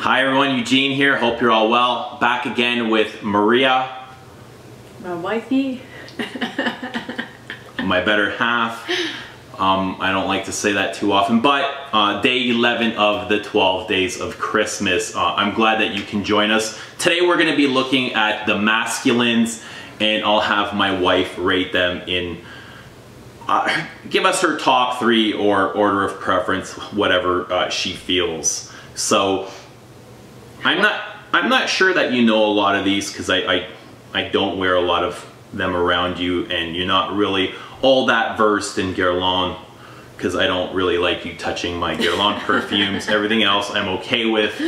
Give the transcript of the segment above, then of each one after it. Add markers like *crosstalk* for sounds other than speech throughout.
Hi everyone, Eugene here. Hope you're all well. Back again with Maria, My wifey. *laughs* my better half. Um, I don't like to say that too often, but uh, day 11 of the 12 days of Christmas. Uh, I'm glad that you can join us. Today we're going to be looking at the masculines, and I'll have my wife rate them in. Uh, give us her top three or order of preference, whatever uh, she feels. So I'm not. I'm not sure that you know a lot of these because I, I I don't wear a lot of them around you, and you're not really all that versed in Guerlain because I don't really like you touching my Guerlain *laughs* perfumes. Everything else I'm okay with,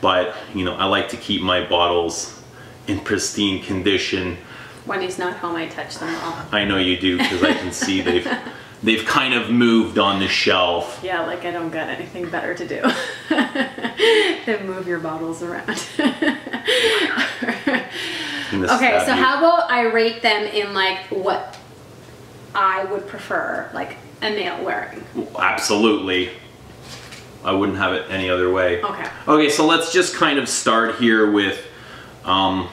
but you know I like to keep my bottles in pristine condition. When he's not home, I touch them all. I know you do because I can see they've *laughs* they've kind of moved on the shelf. Yeah, like I don't got anything better to do *laughs* than move your bottles around. okay, so how about I rate them in like what I would prefer, like a male wearing? Absolutely. I wouldn't have it any other way. Okay. Okay, so let's just kind of start here with, um,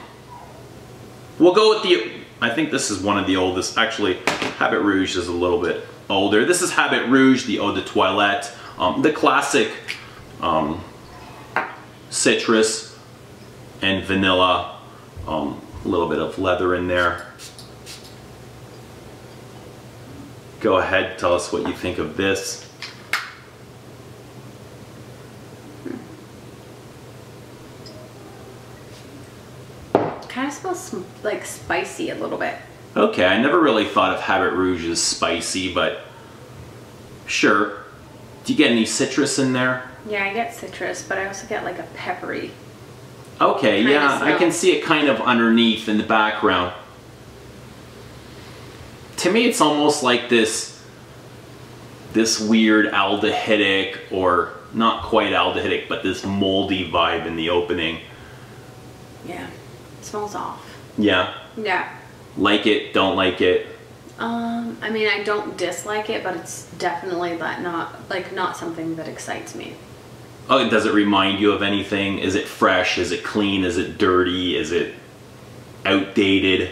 we'll go with the, I think this is one of the oldest, actually, Habit Rouge is a little bit older. This is Habit Rouge, the Eau de Toilette, um, the classic um, citrus and vanilla, um, a little bit of leather in there. Go ahead, tell us what you think of this. Kind of smells like spicy a little bit. Okay, I never really thought of Habit Rouge as spicy, but sure. Do you get any citrus in there? Yeah, I get citrus, but I also get like a peppery. Okay, yeah, I can see it kind of underneath in the background. To me, it's almost like this, this weird aldehydic, or not quite aldehydic, but this moldy vibe in the opening. Yeah, it smells off. Yeah, Yeah. Like it, don't like it. Um, I mean, I don't dislike it, but it's definitely that not like not something that excites me. Oh, does it remind you of anything? Is it fresh? Is it clean? Is it dirty? Is it outdated?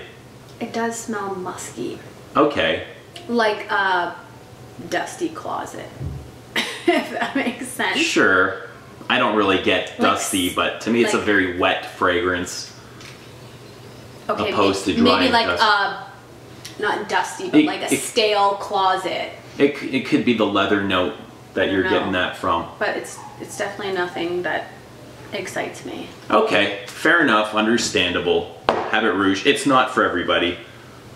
It does smell musky, Okay. like a dusty closet. *laughs* if that makes sense. Sure. I don't really get Like dusty, but to me it's a very wet fragrance. Okay, opposed may- to dry maybe like dusty. uh, not dusty, but It- like a it- stale closet. It, it could be the leather note that you're know. getting that from. But it's it's definitely nothing that excites me. Okay, fair enough, understandable. Habit Rouge, it's not for everybody.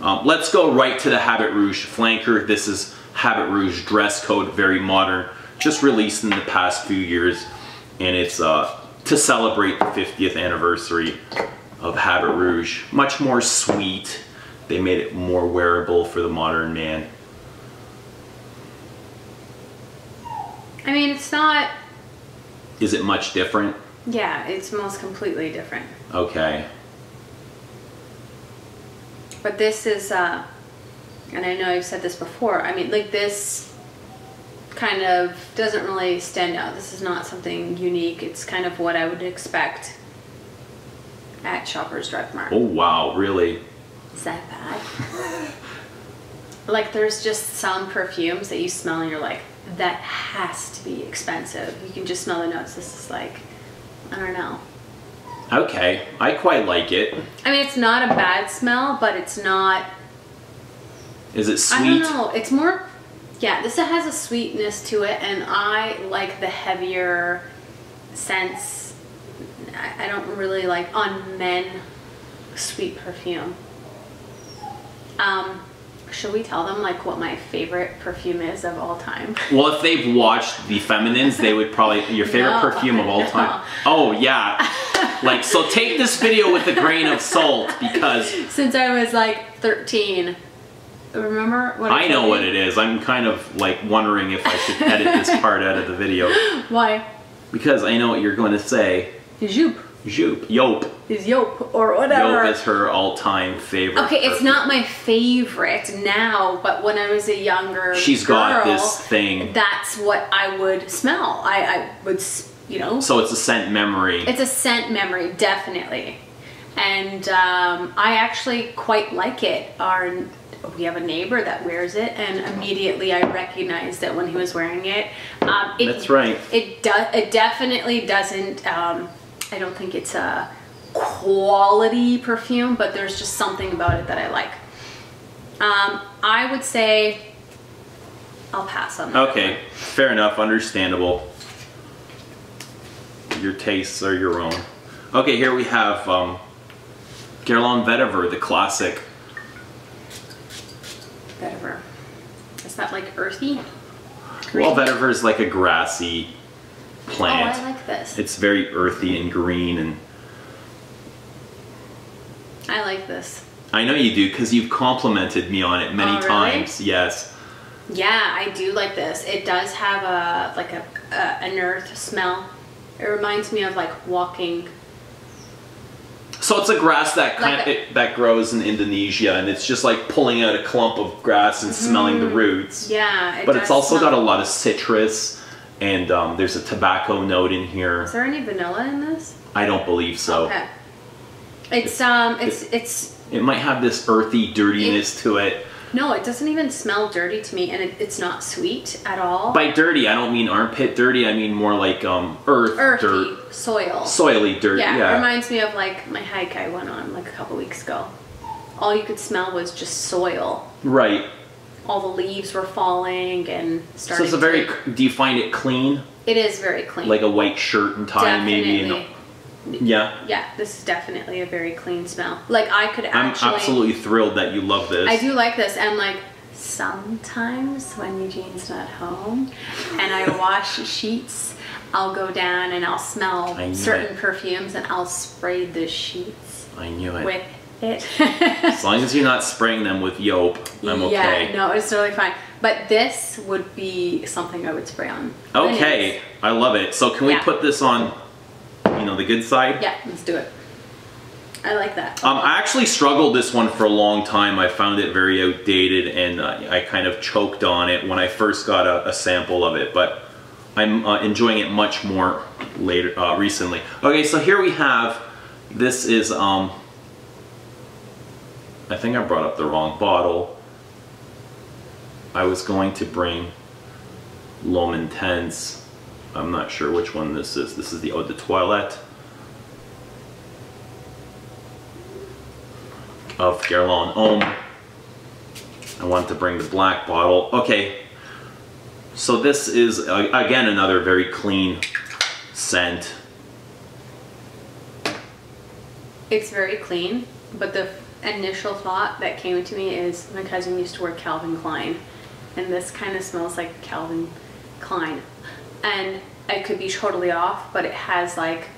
Um, let's go right to the Habit Rouge flanker. This is Habit Rouge dress code, very modern, just released in the past few years, and it's uh, to celebrate the 50th anniversary of Habit Rouge. Much more sweet. They made it more wearable for the modern man. I mean, it's not. Is it much different? Yeah, it smells completely different. Okay. But this is, uh, and I know I've said this before. I mean, like this kind of doesn't really stand out. This is not something unique. It's kind of what I would expect at Shoppers Drug Mart. Oh wow, really? Is that bad? like, there's just some perfumes that you smell and you're like, that has to be expensive. You can just smell the notes. This is like, I don't know. Okay, I quite like it. I mean, it's not a bad smell, but it's not. Is it sweet? I don't know. It's more. Yeah, this has a sweetness to it, and I like the heavier scents. I, I don't really like on men sweet perfume. Um, should we tell them like what my favorite perfume is of all time? *laughs* Well, if they've watched The Feminines, they would probably your favorite *laughs* No, perfume of all *laughs* no. time. Oh yeah, like so. Take this video with a grain of salt because Since I was like 13. Remember what I know what it is. I'm kind of like wondering if I should edit this part out of the video Why? because I know what you're going to say. Joop. Joop, Yope. Is Yope or whatever. Yope is her all-time favorite. Okay, it's perfume. not my favorite now, but when I was a younger She's got this thing. That's what I would smell. I, I would you know. So it's a scent memory. It's a scent memory, definitely. And um, I actually quite like it. Our we have a neighbor that wears it, and immediately I recognized it when he was wearing it. Um, it That's right. It does. It definitely doesn't. Um, I don't think it's a quality perfume, but there's just something about it that I like. Um, I would say I'll pass on that. Okay, fair enough, understandable. Your tastes are your own. Okay, here we have um, Guerlain Vetiver, the classic. Vetiver. Is that like earthy? Well, vetiver is like a grassy Oh, plant. I like this. It's very earthy and green, and I like this. I know you do because you've complimented me on it many Oh, really? times. Yes. Yeah, I do like this. It does have a like a, a an earth smell. It reminds me of like walking. So it's a grass that kind Like of, it, that grows in Indonesia, and it's just like pulling out a clump of grass and smelling the roots. Mm-hmm. Yeah, it but it's also got a lot of citrus, and um, there's a tobacco note in here. Is there any vanilla in this? I don't believe so. Okay. It's um, it's it's It might have this earthy dirtiness to it. no, it doesn't even smell dirty to me, and it, it's not sweet at all. By dirty, I don't mean armpit dirty. I mean more like um, earth, Earthy dirt, soil. soily dirt. yeah, Yeah. it reminds me of like my hike I went on like a couple weeks ago. All you could smell was just soil. right. All the leaves were falling and So it's a very. To, Do you find it clean, it is very clean. like a white shirt and tie, maybe? Definitely. And, yeah. Yeah, this is definitely a very clean smell. Like I could I'm actually. absolutely thrilled that you love this. I do like this, and like sometimes when Eugene's not home, and I *laughs* wash sheets, I'll go down and I'll smell certain it. perfumes, and I'll spray the sheets I knew it. with it. As long as you're not spraying them with Yope, I'm okay. Yeah, no, it's totally fine. But this would be something I would spray on. Okay. I love it. So can we Yeah. put this on, you know, the good side? Yeah, let's do it. I like that. Um, I actually struggled this one for a long time. I found it very outdated, and uh, I kind of choked on it when I first got a, a sample of it. But I'm uh, enjoying it much more later, uh, recently. Okay, so here we have. This is. Um, I think I brought up the wrong bottle. I was going to bring L'Homme Intense. I'm not sure which one this is. This is the Eau de Toilette. of Guerlain Homme. I want to bring the black bottle. Okay, so this is again another very clean scent. It's very clean, but the initial thought that came to me is my cousin used to wear Calvin Klein, and this kind of smells like Calvin Klein. And I could be totally off, but it has like,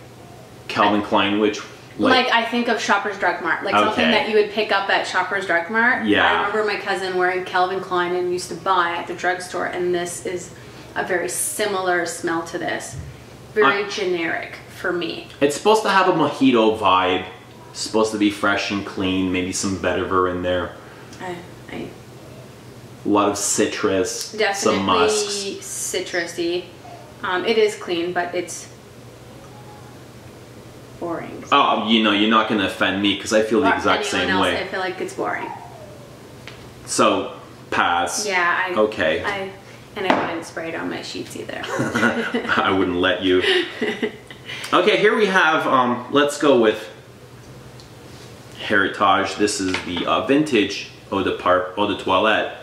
Calvin Klein, which like, I think of Shoppers Drug Mart, like something that you would pick up at Shoppers Drug Mart. Yeah. I remember my cousin wearing Calvin Klein and used to buy at the drugstore, and this is a very similar smell to this. Very I- generic for me. it's supposed to have a mojito vibe. Supposed to be fresh and clean, maybe some vetiver in there. I, I A lot of citrus, definitely some musks. citrusy. Um, it is clean, but it's boring. Oh, you know, you're not going to offend me because I feel the Or exact anyone same else, way. I feel like it's boring. So, pass. Yeah, I. Okay. I and I wouldn't spray it on my sheets either. *laughs* I wouldn't let you. *laughs* Okay, here we have, um, let's go with Heritage. This is the uh, vintage Eau de, Par- Eau de Toilette.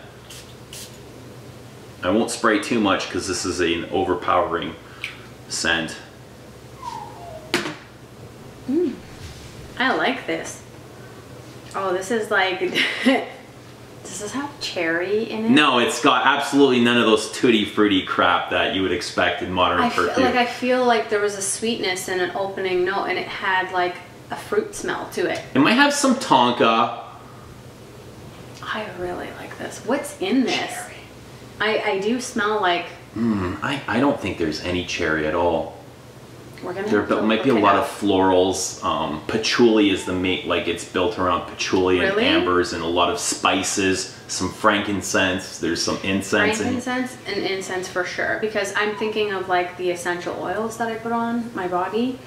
I won't spray too much because this is an overpowering scent. I like this. Oh, this is like. *laughs* Does this have cherry in it? No, it's got absolutely none of those tutti frutti crap that you would expect in modern I feel, perfume. like I feel like there was a sweetness in an opening note, and it had like a fruit smell to it. it might have some tonka. I really like this. What's in this? Cherry. I I do smell like Mm, I, I don't think there's any cherry at all. we're gonna. There but might be a lot up. of florals. Um, patchouli is the main, like it's built around patchouli Really? and ambers and a lot of spices, some frankincense. There's some incense and frankincense and incense for sure because I'm thinking of like the essential oils that I put on my body,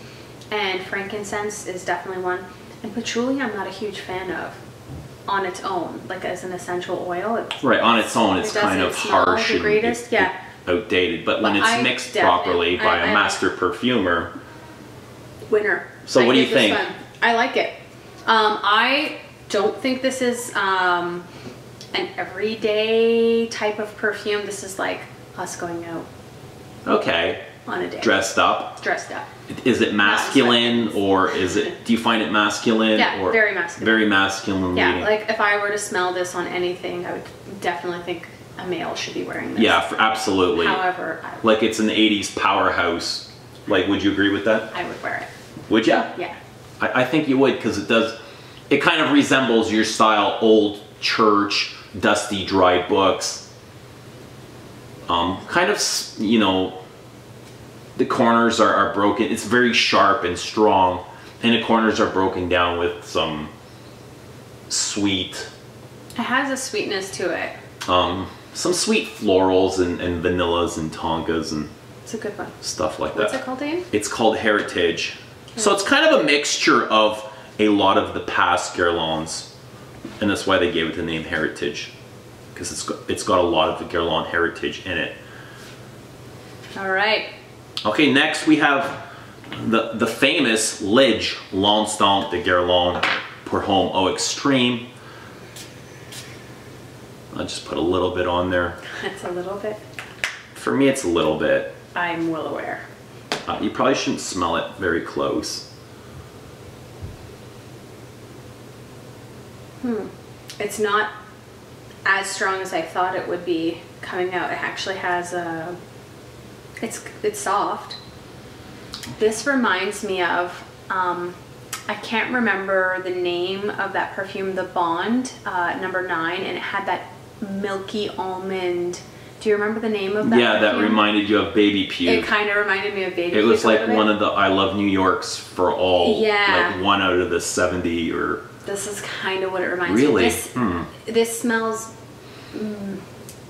and frankincense is definitely one. And patchouli, I'm not a huge fan of on its own, like as an essential oil. It's, right on its own. It's It kind of harsh the and greatest, it- yeah. outdated. But when But it's I mixed properly by I- a I- master perfumer, winner. So what do you think? I like it. Um, I don't think this is um, an everyday type of perfume. This is like us going out okay, on a day. dressed up. Dressed up. Is it masculine or is it? Do you find it masculine? Yeah, or very masculine. Very masculine. Yeah, leading? like if I were to smell this on anything, I would definitely think a male should be wearing this. Yeah, for, absolutely. However, I, like it's an 80s powerhouse. Like, would you agree with that? I would wear it. Would you Yeah. I, I think you would because it does. It kind of resembles your style, old church, dusty, dry books. Um, kind of, you know, the corners are, are broken. It's very sharp and strong, and the corners are broken down with some sweet, It has a sweetness to it. um, some sweet florals and, and vanillas and tonkas and It's a good one. stuff like What's that. it called, Dave? It's called Heritage. So it's kind of a mixture of a lot of the past Guerlains, and that's why they gave it the name Heritage, because it's got, it's got a lot of the Guerlain heritage in it. All right. Okay, next we have the the famous Lidge L'instant de Guerlain pour Homme Eau Extreme. I'll just put a little bit on there. It's a little bit. For me, it's a little bit. I'm well aware. Uh, you probably shouldn't smell it very close. Hmm. It's not as strong as I thought it would be coming out. It actually has a. It's it's soft. This reminds me of. Um, I can't remember the name of that perfume, the Bond uh, number nine, and it had that milky almond. Do you remember the name of that? yeah, that reminded you of baby puke. It kind of reminded me of Baby. It was like one of the I Love New Yorks for all. Yeah. Like one out of the 70 or. This is kind of what it reminds me. Really? of. This, Hmm. this smells mm,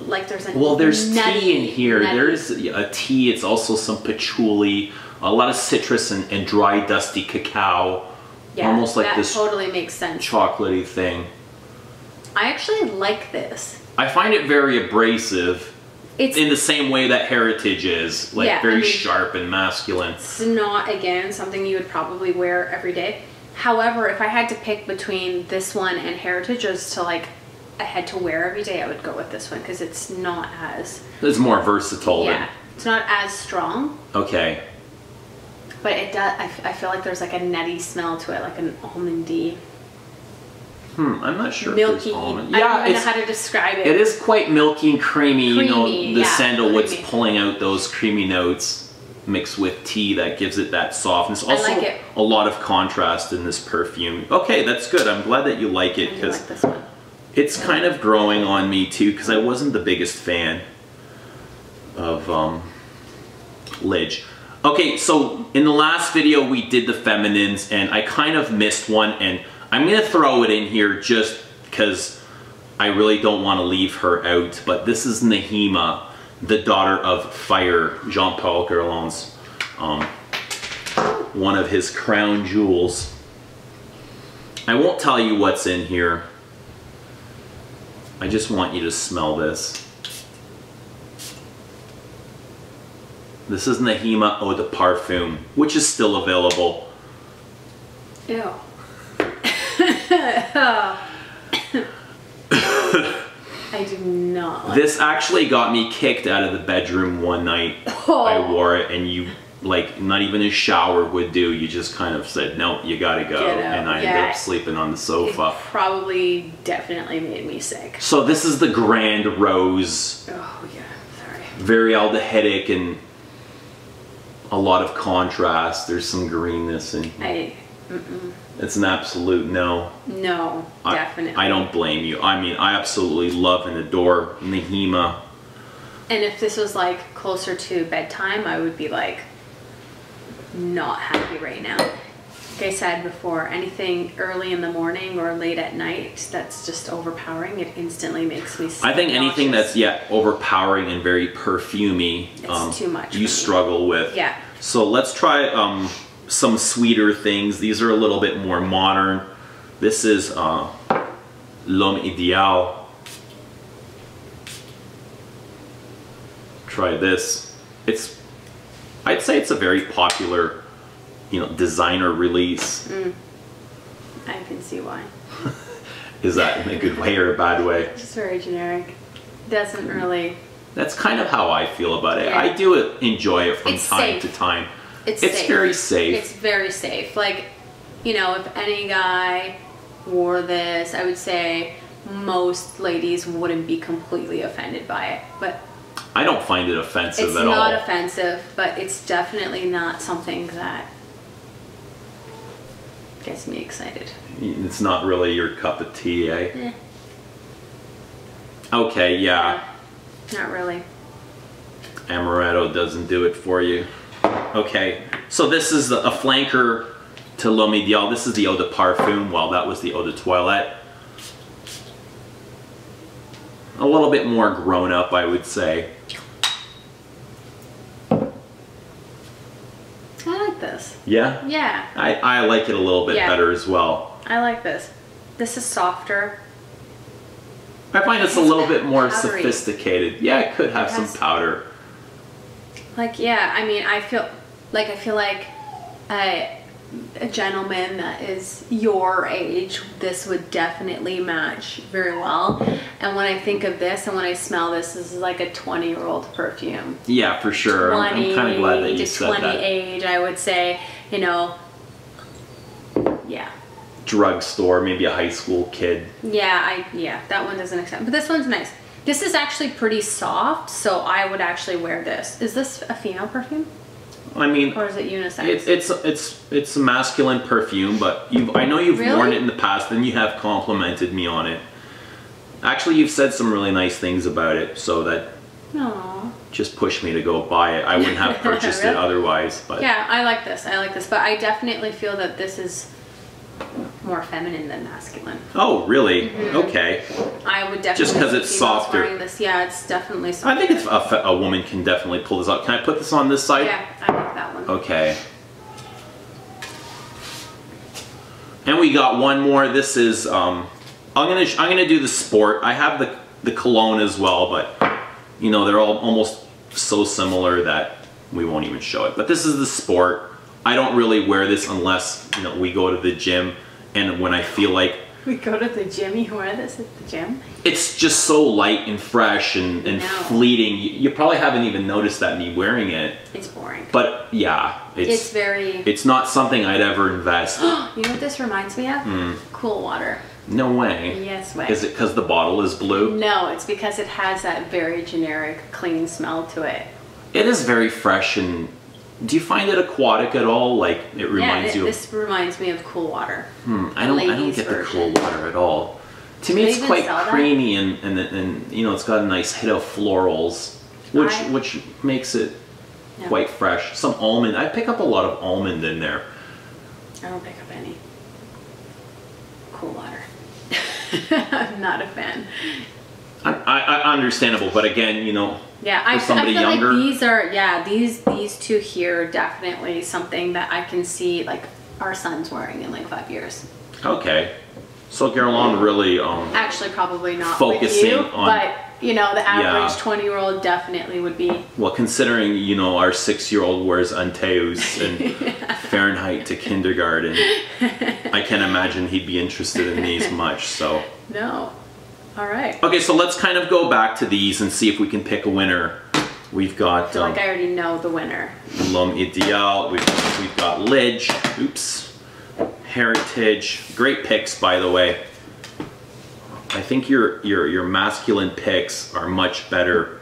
like there's a Well, there's nutty, tea in here. nutty- There's a tea. It's also some patchouli, a lot of citrus and, and dry, dusty cacao. yeah, almost like that this totally makes sense. chocolatey thing. I actually like this. I find it very abrasive It's in the same way that Heritage is. Like Yeah, I very mean- sharp and masculine. it's not again something you would probably wear every day. However, if I had to pick between this one and Heritage as to like I had to wear every day, I would go with this one because it's not as It's more versatile yeah, it's not as strong. Okay. But it does. I feel like there's like a nutty smell to it, like an almondy, Hmm, I'm not sure. milky. almond. I don't know how to describe it. It is quite milky and creamy. you know, the yeah, sandalwood's creamy. pulling out those creamy notes mixed with tea that gives it that softness. I Also, like it. a lot of contrast in this perfume. Okay, that's good. I'm glad that you like it because like this one. It's kind of growing on me too because I wasn't the biggest fan of um, Lidge. Okay, so in the last video we did the feminines and I kind of missed one and I'm gonna throw it in here just because I really don't want to leave her out. But this is Nahéma, the daughter of Fire, Jean-Paul Guerlain's um, one of his crown jewels. I won't tell you what's in here. I just want you to smell this. This is Nahéma Eau de Parfum, which is still available. Ew. *laughs* I do not like This actually got me kicked out of the bedroom one night. Oh. I wore it, and you, like, not even a shower would do. You just kind of said, no, you gotta go. And I ended up sleeping on the It sofa. probably definitely made me sick. So this is the Grand Rose. Oh yeah, sorry. Very aldehydic and a lot of contrast. There's some greenness in here. I It's an absolute no. no, I- definitely. I, don't blame you. I mean, I absolutely love and adore Nahéma. And if this was like closer to bedtime, I would be like, not happy right now. Like I said before, anything early in the morning or late at night that's just overpowering, it instantly makes me. I think anything nauseous. that's yeah overpowering and very perfumey, um, It's too much You struggle with. Yeah. So let's try um, some sweeter things. These are a little bit more modern. This is uh, L'Homme Ideal. Try this. It's, I'd say it's a very popular, you know, designer release. Mm. I can see why. *laughs* Is that in a good way or a bad way? *laughs* Just very generic. Doesn't mm. really. That's kind of how I feel about it. Yeah. I do enjoy it from It's time safe. to time. It's It's safe. very safe. It's very safe. Like, you know, if any guy wore this, I would say most ladies wouldn't be completely offended by it. But I don't find it offensive it's at all. It's not offensive, but it's definitely not something that gets me excited. It's not really your cup of tea, eh? Eh, Okay, yeah. not really. Amaretto doesn't do it for you. Okay, so this is a flanker to L'Homme Ideal. This is the Eau de Parfum. Well, that was the Eau de Toilette. A little bit more grown up, I would say. I like this. Yeah? Yeah, I, I like it a little bit Yeah. better as well. I like this. This is softer. I find it's a little bit more powdery. sophisticated. Yeah, it could have It some powder. Like, yeah, I mean, I feel like I feel like a, a gentleman that is your age, this would definitely match very well. And when I think of this and when I smell this, this is like a 20 year old perfume. Yeah, for sure. I'm, 20 kind of glad that you said 20 that. age, I would say, you know, yeah. Drugstore, maybe a high school kid. Yeah, I yeah, that one doesn't accept. But this one's nice. This is actually pretty soft, so I would actually wear this. Is this a female perfume I mean, or is it unisex? It's it's it's it's a masculine perfume, but you I know you've Really? worn it in the past and you have complimented me on it. Actually, you've said some really nice things about it, so that Aw. Just pushed me to go buy it. I wouldn't have *laughs* purchased it otherwise, but Yeah, I like this. I like this, but I definitely feel that this is more feminine than masculine. oh, really? Mm-hmm. Okay. I would definitely just because it's softer. This, yeah, it's definitely softer. I think it's a, a woman can definitely pull this out. Can I put this on this side? yeah, I like that one. Okay. And we got one more. This is um, I'm gonna I'm gonna do the sport. I have the the cologne as well, but you know they're all almost so similar that we won't even show it. But this is the sport. I don't really wear this unless you know we go to the gym, and when I feel like We go to the gym. You wear this at the gym? it's just so light and fresh and, and No. fleeting. You, you probably haven't even noticed that me wearing it. It's boring. But yeah, It's it's very. it's not something I'd ever invest. *gasps* you know what this reminds me of? Hmm. Cool water. No way. Yes, way. Is it because the bottle is blue? No, it's because it has that very generic, clean smell to it. It is very fresh and. Do you find it aquatic at all? Like it reminds yeah, it- you. Of, this reminds me of cool water. Hmm, I don't. I don't get the cool water at all. To me, it's quite creamy and, and and you know it's got a nice hit of florals, which I- which makes it No, quite fresh. Some almond. I pick up a lot of almond in there. I don't pick up any cool water. *laughs* I'm not a fan. I, I, understandable, but again, you know, Yeah, I, somebody I feel younger? like these are yeah these these two here are definitely something that I can see like our son's wearing in like five years. okay. So Guerlain really um Actually, probably not Focusing with you, on- but you know the average Yeah. twenty year old definitely would be. Well, considering you know our six-year-old wears Antaeus and *laughs* Fahrenheit to kindergarten, I can't *laughs* imagine he'd be interested in these much. So, No, all right. okay, so let's kind of go back to these and see if we can pick a winner. We've I got feel um, like I already know the winner. L'Homme Ideal. We've, we've got Lidge. Oops. Heritage. Great picks, by the way. I think your your your masculine picks are much better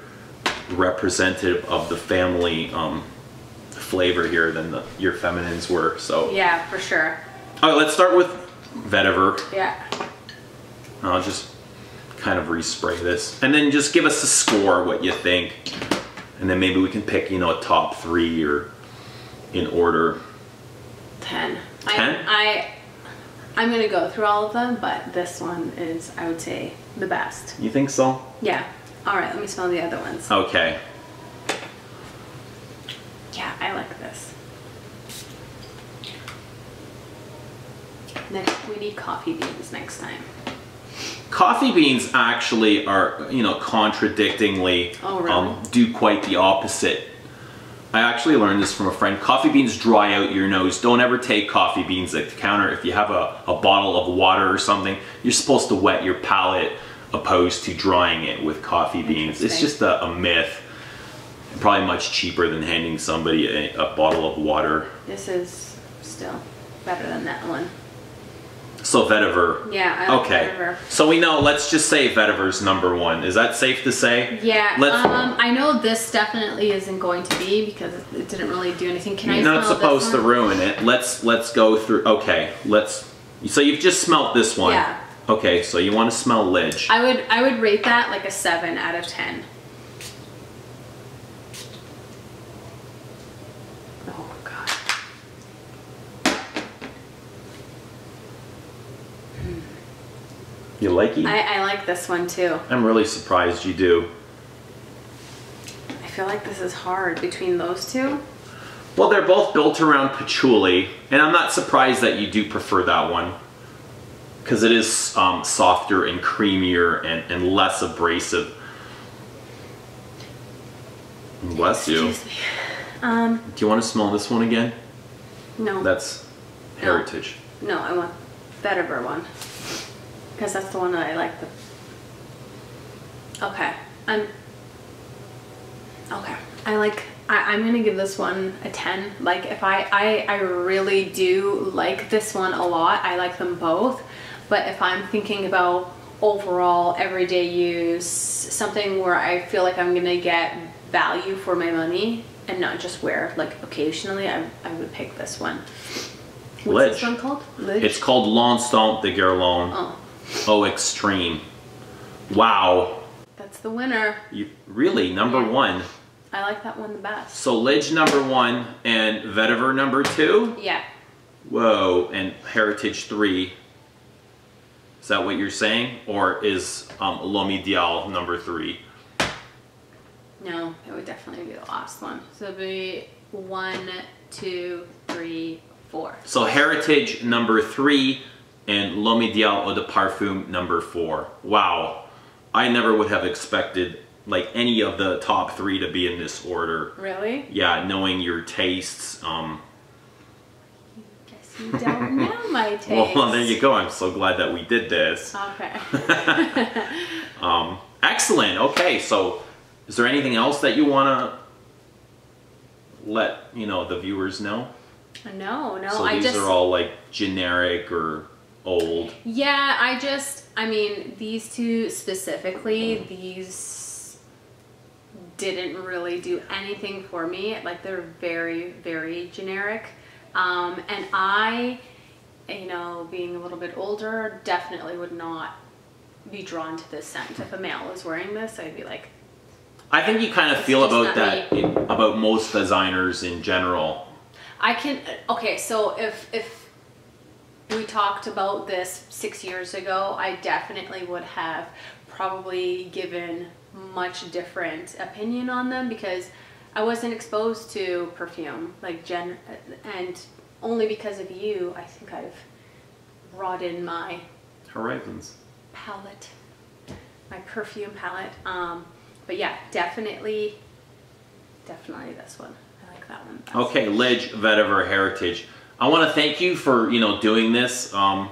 representative of the family um, flavor here than the, your feminines were. So, Yeah, for sure. all right, let's start with vetiver. Yeah. I'll just kind of respray this, and then just give us a score what you think, and then maybe we can pick you know a top three or in order. Ten. 10? I, I I'm gonna go through all of them, but this one is I would say the best. You think so? Yeah. All right. Let me smell the other ones. Okay. Yeah, I like this. Next, we need coffee beans next time. Coffee beans actually are, you know, contradictingly Oh, really? um, do quite the opposite. I actually learned this from a friend. Coffee beans dry out your nose. Don't ever take coffee beans at the counter. If you have a, a bottle of water or something, you're supposed to wet your palate opposed to drying it with coffee beans. It's just a, a myth. Probably much cheaper than handing somebody a, a bottle of water. This is still better than that one. So vetiver. Yeah, like Okay. vetiver. So we know, let's just say vetiver's number one. Is that safe to say? Yeah, Let's, um, I know this definitely isn't going to be because it didn't really do anything. Can I You're not supposed to ruin it. Let's let's go through. Okay, let's. So you've just smelt this one. Yeah. Okay, so you want to smell Lidge. I would I would rate that like a seven out of ten. Oh god. You like it? I, I like this one too. I'm really surprised you do. I feel like this is hard between those two. Well, they're both built around patchouli, and I'm not surprised that you do prefer that one. Because it is um, softer and creamier and, and less abrasive. Bless you. Excuse me. Um, Do you want to smell this one again? no. That's heritage. No, I want vetiver one. Because that's the one that I like the Okay. I'm Okay. I like I, I'm gonna give this one a 10. Like if I, I I really do like this one a lot. I like them both. But if I'm thinking about overall everyday use, something where I feel like I'm gonna get value for my money and not just wear like occasionally, I, I would pick this one. What's this one called? Lidge? It's called L'Instant de Guerlain. Oh, Oh, extreme. Wow. that's the winner. You, really, number Yeah. one. I like that one the best. So Lidge number one and Vetiver number two? Yeah. Whoa, and Heritage three. Is that what you're saying? Or is um, L'Homme Ideal number three? No, it would definitely be the last one. So it'd be one, two, three, four. So Heritage number three and L'Homme Ideal Eau de Parfum number four. Wow. I never would have expected like any of the top three to be in this order. Really? Yeah, knowing your tastes. Um, Guess you don't know my *laughs* taste. well, there you go. I'm so glad that we did this. Okay. *laughs* *laughs* Um, excellent. Okay, so is there anything else that you want to let you know the viewers know? no, no, so I these just. are all like generic or old. Yeah, I just, I mean, these two specifically, these didn't really do anything for me. Like, they're very, very generic. Um, and I, you know, being a little bit older, definitely would not be drawn to this scent. If a male was wearing this, I'd be like, I think you kind of feel about that in, about most designers in general. I can okay, so if if we talked about this 6 years ago, I definitely would have probably given much different opinion on them because I wasn't exposed to perfume like gen and only because of you, I think I've broadened my Horizons. palette, my perfume palette. Um, but yeah, definitely, definitely this one. I like that one. best. Okay, Lidge Vetiver Heritage. I want to thank you for you know doing this um,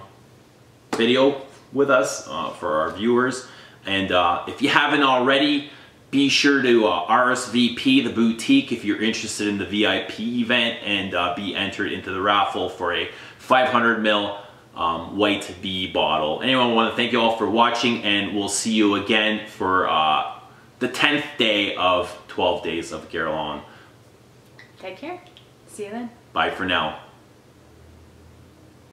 video with us uh, for our viewers. And uh, if you haven't already, be sure to uh, RSVP the boutique if you're interested in the VIP event and uh, be entered into the raffle for a 500 mil um, white bee bottle. Anyway, I want to thank you all for watching, and we'll see you again for uh, the 10th day of 12 days of Guerlain. Take care. See you then. Bye for now.